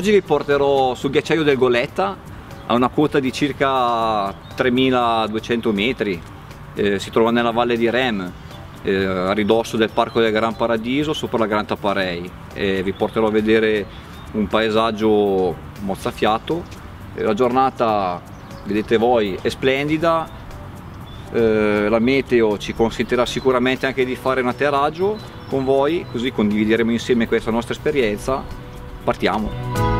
Oggi vi porterò sul ghiacciaio del Goletta a una quota di circa 3200 metri, eh, si trova nella valle di Rem, eh, a ridosso del parco del Gran Paradiso sopra la Gran Taparei e vi porterò a vedere un paesaggio mozzafiato. La giornata, vedete voi, è splendida, eh, la meteo ci consentirà sicuramente anche di fare un atterraggio con voi, così condivideremo insieme questa nostra esperienza. Partiamo!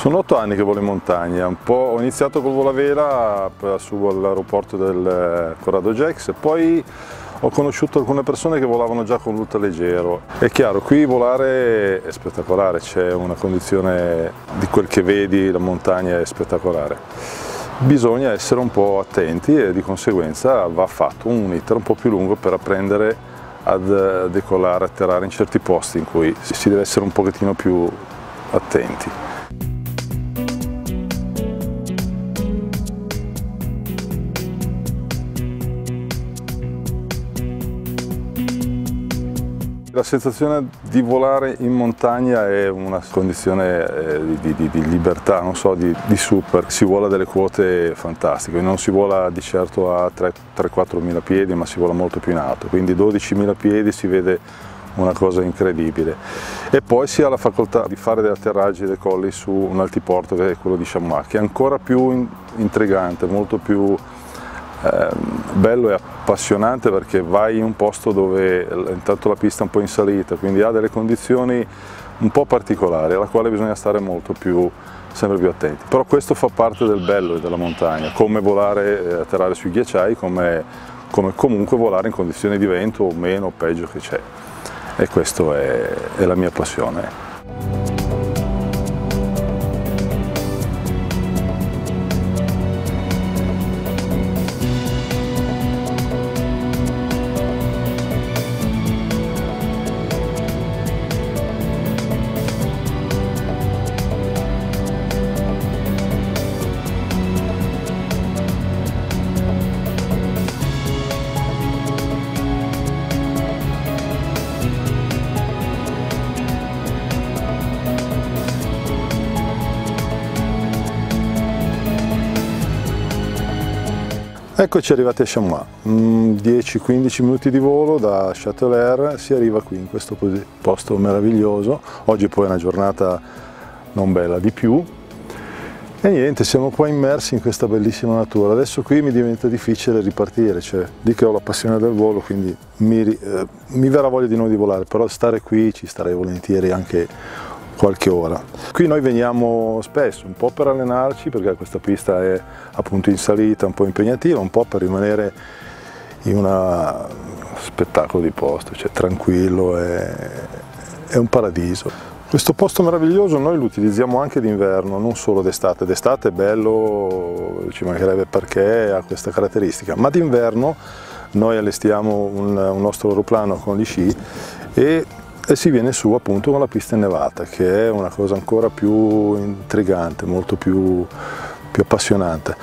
Sono otto anni che volo in montagna, ho iniziato col volo a vela su all'aeroporto del eh, Corrado Jax, poi ho conosciuto alcune persone che volavano già con l'ultraleggero. È chiaro, qui volare è spettacolare, c'è una condizione di quel che vedi, la montagna è spettacolare. Bisogna essere un po' attenti e di conseguenza va fatto un iter un po' più lungo per apprendere ad decollare, atterrare in certi posti in cui si deve essere un pochettino più attenti. La sensazione di volare in montagna è una condizione eh, di, di, di libertà, non so, di, di, super. Si vola delle quote fantastiche, non si vola di certo a 3-4 mila piedi, ma si vola molto più in alto, quindi 12 mila piedi si vede una cosa incredibile. E poi si ha la facoltà di fare dei atterraggi e dei colli su un altiporto che è quello di Chamois, che è ancora più intrigante, molto più bello e appassionante perché vai in un posto dove intanto la pista è un po' in salita, quindi ha delle condizioni un po' particolari alla quale bisogna stare molto più, sempre più attenti. Però questo fa parte del bello della montagna, come volare e atterrare sui ghiacciai, come, come, comunque volare in condizioni di vento o meno o peggio che c'è. E questa è, è la mia passione. Eccoci arrivati a Chamois, 10-15 mm, minuti di volo da Châteaulers, si arriva qui in questo posto meraviglioso, oggi poi è una giornata non bella di più. E niente, siamo qua immersi in questa bellissima natura, adesso qui mi diventa difficile ripartire, cioè di che ho la passione del volo quindi mi, eh, mi verrà voglia di nuovo di volare, però stare qui ci starei volentieri anche qualche ora. Qui noi veniamo spesso, un po' per allenarci perché questa pista è appunto in salita, un po' impegnativa, un po' per rimanere in uno spettacolo di posto, cioè tranquillo, è, è un paradiso. Questo posto meraviglioso noi lo utilizziamo anche d'inverno, non solo d'estate. D'estate è bello, ci mancherebbe perché ha questa caratteristica, ma d'inverno noi allestiamo un, un nostro aeroplano con gli sci e e si viene su appunto con la pista innevata che è una cosa ancora più intrigante, molto più, più appassionante.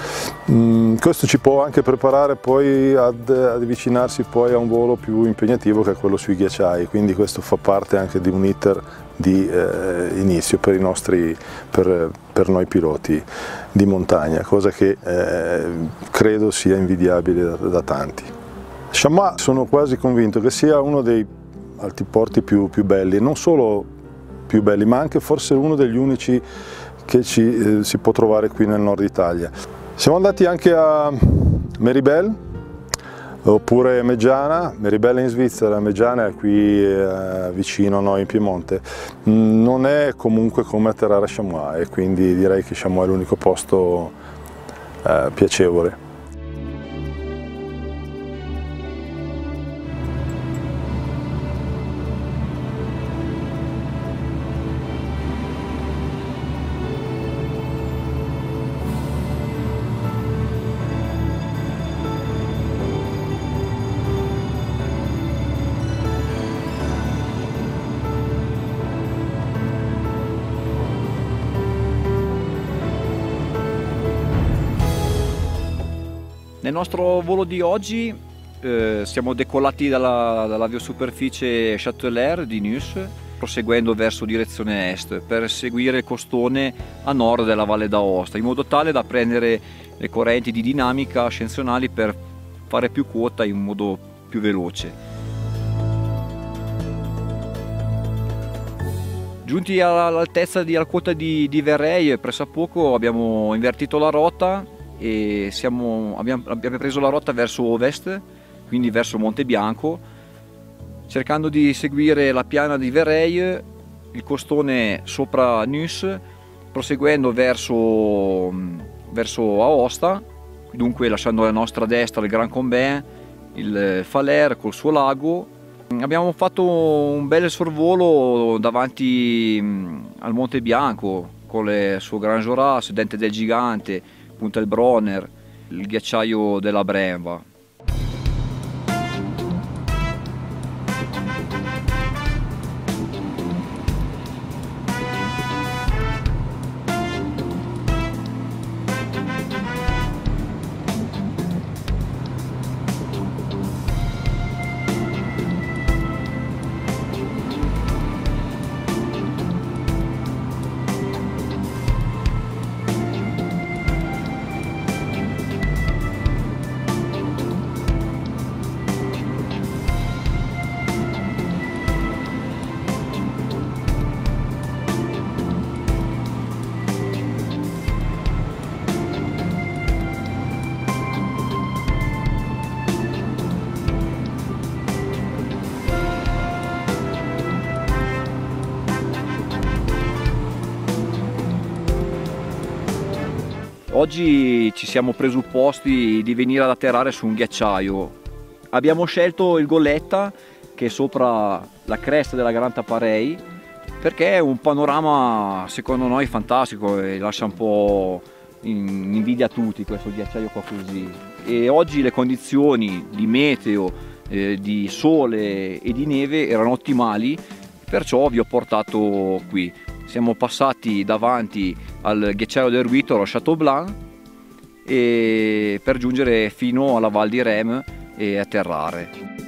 Mm, questo ci può anche preparare poi ad, ad, avvicinarsi poi a un volo più impegnativo che è quello sui ghiacciai, quindi questo fa parte anche di un iter di eh, inizio per, nostri, per, per, noi piloti di montagna, cosa che eh, credo sia invidiabile da, da tanti. Chamois sono quasi convinto che sia uno dei altiporti più, più belli, non solo più belli ma anche forse uno degli unici che ci, eh, si può trovare qui nel nord Italia. Siamo andati anche a Meribel oppure Meggiana, Meribel è in Svizzera, Meggiana è qui eh, vicino a noi in Piemonte. Mm, non è comunque come atterrare a Chamois e quindi direi che Chamois è l'unico posto eh, piacevole. Nel nostro volo di oggi eh, siamo decollati dalla, dall'aviosuperficie Châtelet di Nus proseguendo verso direzione est per seguire il costone a nord della Valle d'Aosta in modo tale da prendere le correnti di dinamica ascensionali per fare più quota in modo più veloce. Giunti all'altezza di, alla quota di, di Verrei, poco abbiamo invertito la rotta e siamo, abbiamo, abbiamo preso la rotta verso ovest, quindi verso Monte Bianco, cercando di seguire la piana di Verrei, il costone sopra Nus, proseguendo verso, verso Aosta, dunque lasciando alla nostra destra il Grand Combin, il Faler col suo lago. Abbiamo fatto un bel sorvolo davanti al Monte Bianco con il suo Gran Joras, Dente del Gigante, Punta del Bronner, il ghiacciaio della Bremba. Oggi ci siamo presupposti di venire ad atterrare su un ghiacciaio. Abbiamo scelto il Golletta che è sopra la cresta della Gran Taparei perché è un panorama secondo noi fantastico e lascia un po' in invidia a tutti questo ghiacciaio qua così. E oggi le condizioni di meteo, eh, di sole e di neve erano ottimali perciò vi ho portato qui siamo passati davanti al ghiacciaio del Ruitolo a Chateaublanc per giungere fino alla Val di Rem e atterrare.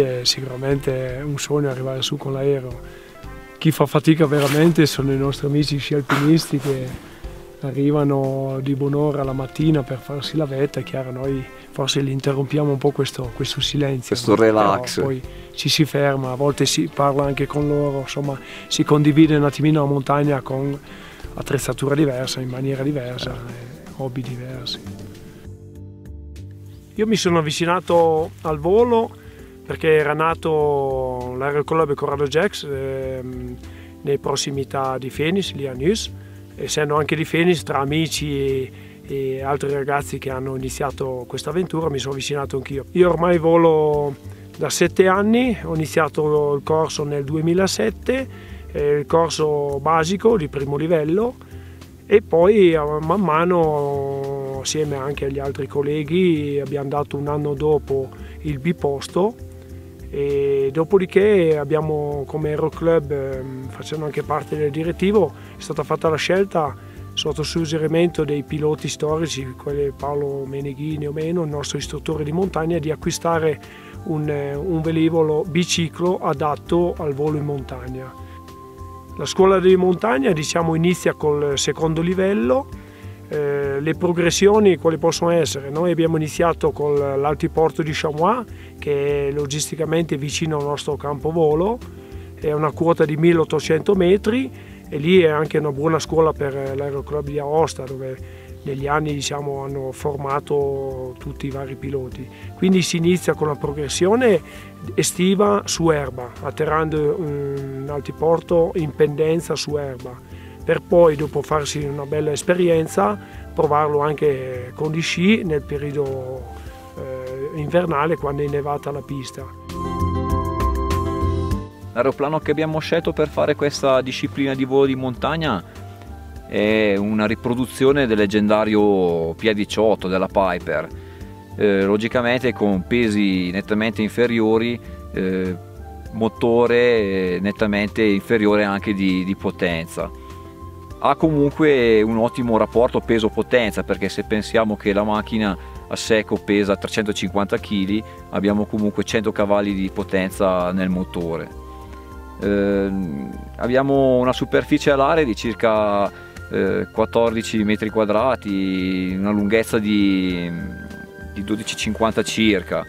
È sicuramente un sogno arrivare su con l'aereo. Chi fa fatica veramente sono i nostri amici sci alpinisti che arrivano di buon'ora la mattina per farsi la vetta, è chiaro, noi forse li interrompiamo un po' questo, questo silenzio. Questo relax. Però poi ci si ferma, a volte si parla anche con loro, insomma si condivide un attimino la montagna con attrezzatura diversa, in maniera diversa, hobby diversi. Io mi sono avvicinato al volo perché era nato l'aeroclub Corrado Jacks ehm, nei prossimità di Phoenix, lì a News, essendo anche di Phoenix tra amici e, e altri ragazzi che hanno iniziato questa avventura mi sono avvicinato anch'io. Io ormai volo da sette anni, ho iniziato il corso nel 2007, eh, il corso basico di primo livello e poi man mano assieme anche agli altri colleghi abbiamo dato un anno dopo il biposto e dopodiché abbiamo come Aero Club, ehm, facendo anche parte del direttivo, è stata fatta la scelta sotto suggerimento dei piloti storici, quelli Paolo Meneghini o meno, il nostro istruttore di montagna, di acquistare un, eh, un velivolo biciclo adatto al volo in montagna. La scuola di montagna diciamo, inizia col secondo livello, eh, le progressioni quali possono essere? Noi abbiamo iniziato con l'altiporto di Chamois che è logisticamente vicino al nostro campo volo, è una quota di 1800 metri e lì è anche una buona scuola per l'aeroclub di Aosta dove negli anni diciamo, hanno formato tutti i vari piloti. Quindi si inizia con la progressione estiva su erba, atterrando in altiporto in pendenza su erba, per poi dopo farsi una bella esperienza provarlo anche con gli sci nel periodo eh, invernale quando è innevata la pista. L'aeroplano che abbiamo scelto per fare questa disciplina di volo di montagna è una riproduzione del leggendario PA-18 della Piper, eh, logicamente con pesi nettamente inferiori, eh, motore nettamente inferiore anche di, di potenza. Ha comunque un ottimo rapporto peso-potenza perché se pensiamo che la macchina a secco pesa 350 kg abbiamo comunque 100 cavalli di potenza nel motore. Eh, abbiamo una superficie alare di circa 14 eh, metri quadrati, una lunghezza di, di 12,50 circa.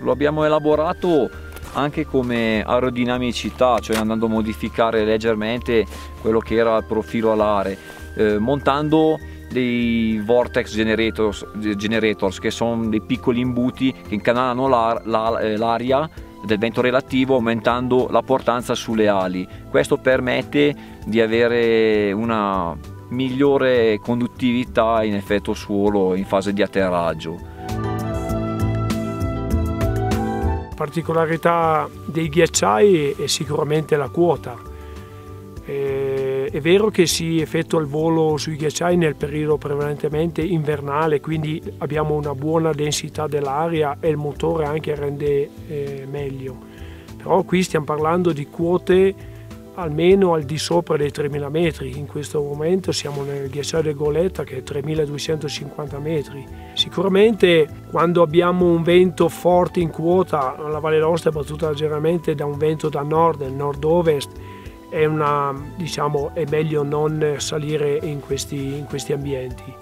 Lo abbiamo elaborato anche come aerodinamicità, cioè andando a modificare leggermente quello che era il profilo alare, eh, montando dei vortex generators, generators, che sono dei piccoli imbuti che incanalano eh, l'aria del vento relativo aumentando la portanza sulle ali. Questo permette di avere una migliore conduttività in effetto suolo in fase di atterraggio. Particolarità dei ghiacciai è sicuramente la quota. È vero che si effettua il volo sui ghiacciai nel periodo prevalentemente invernale, quindi abbiamo una buona densità dell'aria e il motore anche rende eh, meglio. Però qui stiamo parlando di quote almeno al di sopra dei 3.000 metri. In questo momento siamo nel ghiacciaio del Goletta che è 3.250 metri. Sicuramente quando abbiamo un vento forte in quota, la Valle d'Aosta è battuta leggermente da un vento da nord, nord-ovest, è, una, diciamo, è meglio non salire in questi, in questi ambienti.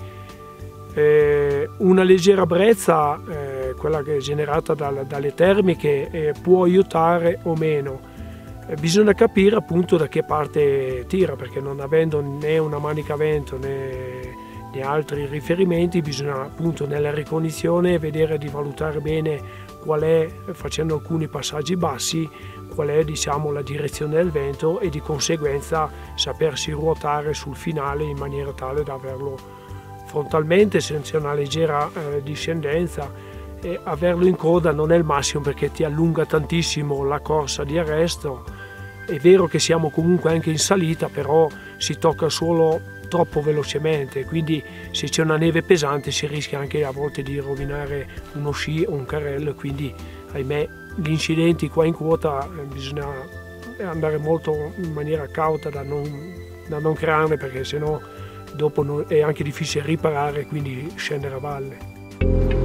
Eh, una leggera brezza, eh, quella che è generata dal, dalle termiche, eh, può aiutare o meno bisogna capire appunto da che parte tira perché non avendo né una manica a vento né, né altri riferimenti bisogna appunto nella ricognizione vedere di valutare bene qual è facendo alcuni passaggi bassi qual è diciamo la direzione del vento e di conseguenza sapersi ruotare sul finale in maniera tale da averlo frontalmente senza una leggera eh, discendenza e averlo in coda non è il massimo perché ti allunga tantissimo la corsa di arresto è vero che siamo comunque anche in salita, però si tocca solo troppo velocemente, quindi se c'è una neve pesante si rischia anche a volte di rovinare uno sci o un carrello, quindi ahimè gli incidenti qua in quota eh, bisogna andare molto in maniera cauta da non, da non crearne perché sennò dopo è anche difficile riparare, quindi scendere a valle.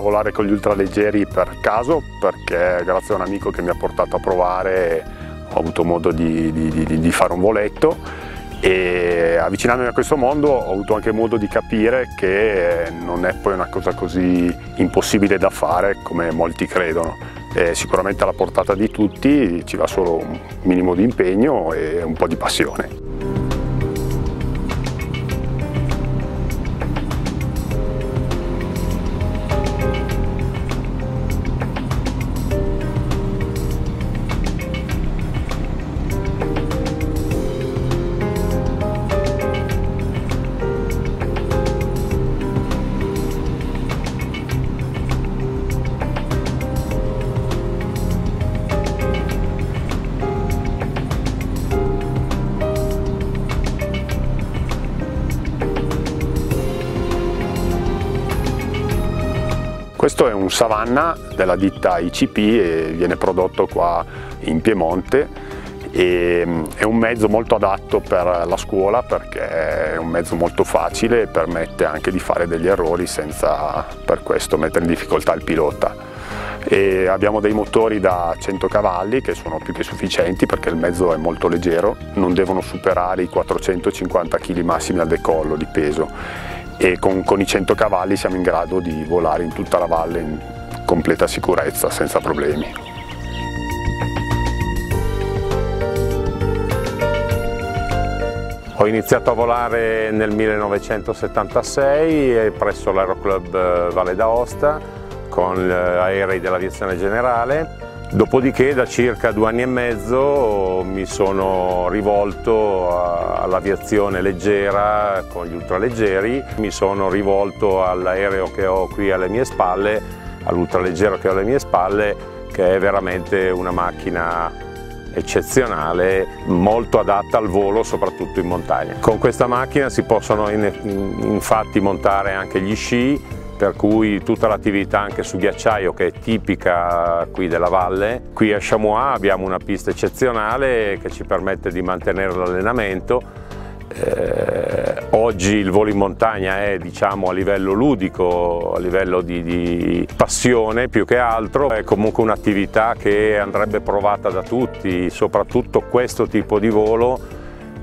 Volare con gli ultraleggeri per caso, perché grazie a un amico che mi ha portato a provare ho avuto modo di, di, di, di fare un voletto e avvicinandomi a questo mondo ho avuto anche modo di capire che non è poi una cosa così impossibile da fare come molti credono. È sicuramente alla portata di tutti, ci va solo un minimo di impegno e un po' di passione. Questo è un Savanna della ditta ICP e viene prodotto qua in Piemonte mm, è un mezzo molto adatto per la scuola perché è un mezzo molto facile e permette anche di fare degli errori senza per questo mettere in difficoltà il pilota. E abbiamo dei motori da 100 cavalli che sono più che sufficienti perché il mezzo è molto leggero, non devono superare i 450 kg massimi al decollo di peso e con, con, i 100 cavalli siamo in grado di volare in tutta la valle in completa sicurezza, senza problemi. Ho iniziato a volare nel 1976 presso l'Aeroclub Valle d'Aosta con aerei dell'aviazione generale Dopodiché da circa due anni e mezzo mi sono rivolto all'aviazione leggera con gli ultraleggeri, mi sono rivolto all'aereo che ho qui alle mie spalle, all'ultraleggero che ho alle mie spalle, che è veramente una macchina eccezionale, molto adatta al volo soprattutto in montagna. Con questa macchina si possono infatti montare anche gli sci, per cui tutta l'attività anche su ghiacciaio che è tipica qui della valle. Qui a Chamois abbiamo una pista eccezionale che ci permette di mantenere l'allenamento. Eh, oggi il volo in montagna è diciamo, a livello ludico, a livello di, di passione più che altro, è comunque un'attività che andrebbe provata da tutti, soprattutto questo tipo di volo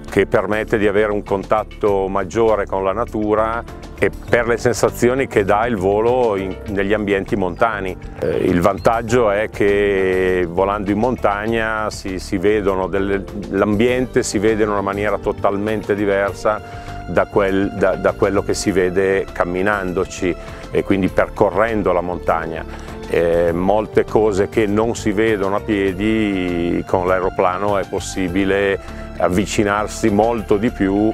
che permette di avere un contatto maggiore con la natura e per le sensazioni che dà il volo in, negli ambienti montani. Eh, il vantaggio è che volando in montagna si, si l'ambiente si vede in una maniera totalmente diversa da, quel, da, da quello che si vede camminandoci e quindi percorrendo la montagna. Eh, molte cose che non si vedono a piedi con l'aeroplano è possibile avvicinarsi molto di più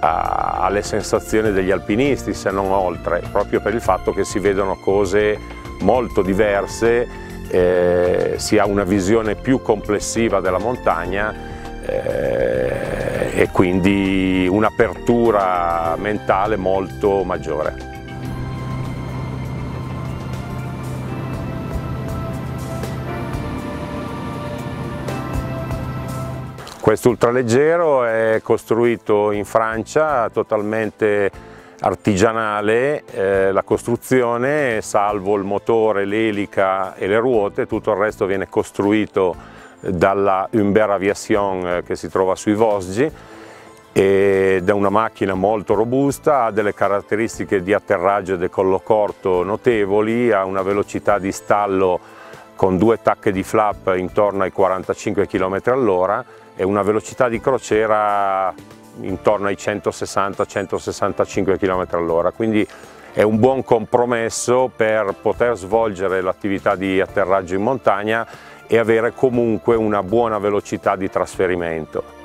alle sensazioni degli alpinisti se non oltre, proprio per il fatto che si vedono cose molto diverse, eh, si ha una visione più complessiva della montagna eh, e quindi un'apertura mentale molto maggiore. Questo ultraleggero è costruito in Francia, totalmente artigianale, eh, la costruzione, salvo il motore, l'elica e le ruote, tutto il resto viene costruito dalla Humbert Aviation eh, che si trova sui Vosgi ed è una macchina molto robusta, ha delle caratteristiche di atterraggio e decollo corto notevoli, ha una velocità di stallo con due tacche di flap intorno ai 45 km all'ora e una velocità di crociera intorno ai 160-165 km all'ora, quindi è un buon compromesso per poter svolgere l'attività di atterraggio in montagna e avere comunque una buona velocità di trasferimento.